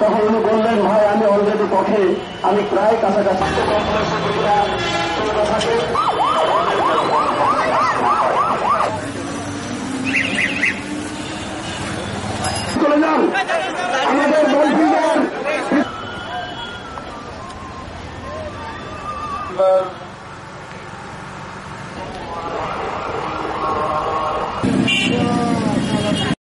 তখন উনি বললেন ভাই আমি অলরেডি পথে আমি প্রায় কাছাকাছি Yeah.